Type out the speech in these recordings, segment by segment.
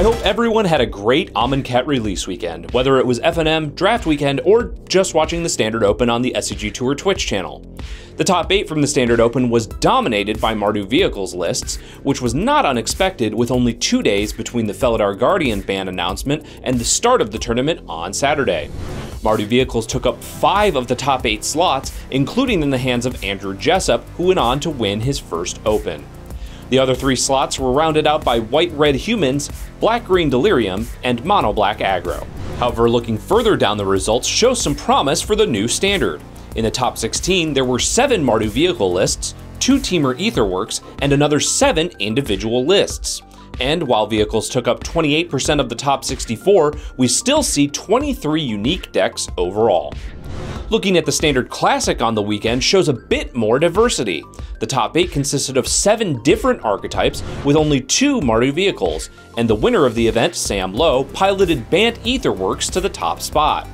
I hope everyone had a great Amonkhet release weekend, whether it was FNM, draft weekend, or just watching the Standard Open on the SCG Tour Twitch channel. The top 8 from the Standard Open was dominated by Mardu Vehicles lists, which was not unexpected with only two days between the Felidar Guardian ban announcement and the start of the tournament on Saturday. Mardu Vehicles took up five of the top eight slots, including in the hands of Andrew Jessup, who went on to win his first Open. The other three slots were rounded out by White Red Humans, Black Green Delirium, and Mono Black Aggro. However, looking further down the results shows some promise for the new standard. In the top 16, there were 7 Mardu vehicle lists, 2 Temur Aetherworks, and another 7 individual lists. And while vehicles took up 28% of the top 64, we still see 23 unique decks overall. Looking at the standard classic on the weekend shows a bit more diversity. The top 8 consisted of 7 different archetypes with only 2 Mardu vehicles, and the winner of the event, Sam Lowe, piloted Bant Aetherworks to the top spot.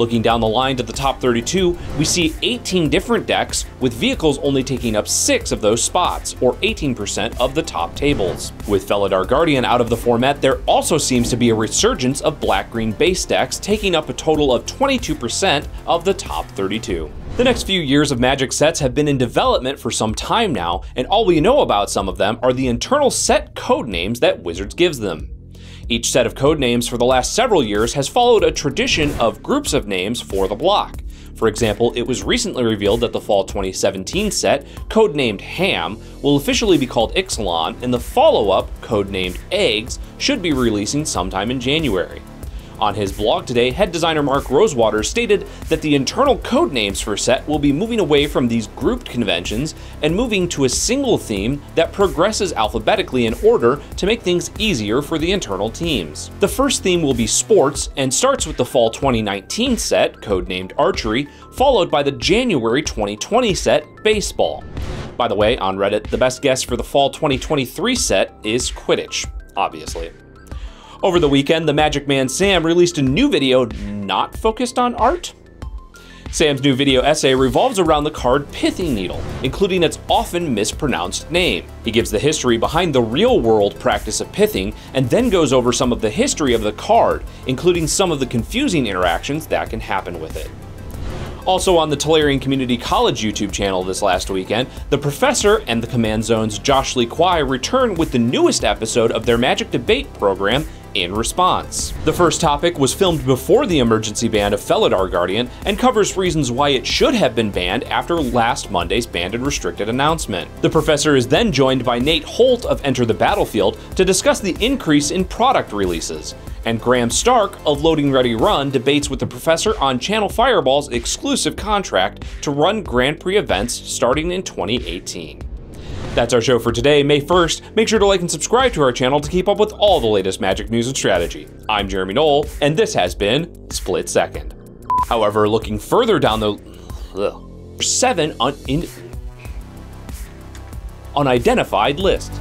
Looking down the line to the top 32, we see 18 different decks, with vehicles only taking up 6 of those spots, or 18% of the top tables. With Felidar Guardian out of the format, there also seems to be a resurgence of black-green base decks, taking up a total of 22% of the top 32. The next few years of Magic sets have been in development for some time now, and all we know about some of them are the internal set code names that Wizards gives them. Each set of code names for the last several years has followed a tradition of groups of names for the block. For example, it was recently revealed that the fall 2017 set, codenamed Ham, will officially be called Ixalan, and the follow-up, codenamed Eggs, should be releasing sometime in January. On his blog today, head designer Mark Rosewater stated that the internal code names for set will be moving away from these grouped conventions and moving to a single theme that progresses alphabetically in order to make things easier for the internal teams. The first theme will be sports and starts with the fall 2019 set, codenamed Archery, followed by the January 2020 set, Baseball. By the way, on Reddit, the best guess for the fall 2023 set is Quidditch, obviously. Over the weekend, the Magic Man Sam released a new video not focused on art. Sam's new video essay revolves around the card Pithing Needle, including its often mispronounced name. He gives the history behind the real-world practice of pithing, and then goes over some of the history of the card, including some of the confusing interactions that can happen with it. Also on the Tolarian Community College YouTube channel this last weekend, the professor and the Command Zone's Josh Lee Kwai return with the newest episode of their Magic Debate program, in response. The first topic was filmed before the emergency ban of Felidar Guardian and covers reasons why it should have been banned after last Monday's banned and restricted announcement. The professor is then joined by Nate Holt of Enter the Battlefield to discuss the increase in product releases. And Graham Stark of Loading Ready Run debates with the professor on Channel Fireball's exclusive contract to run Grand Prix events starting in 2018. That's our show for today, May 1st. Make sure to like and subscribe to our channel to keep up with all the latest Magic news and strategy. I'm Jeremy Noell, and this has been Split Second. However, looking further down the ugh, seven un, in, unidentified list.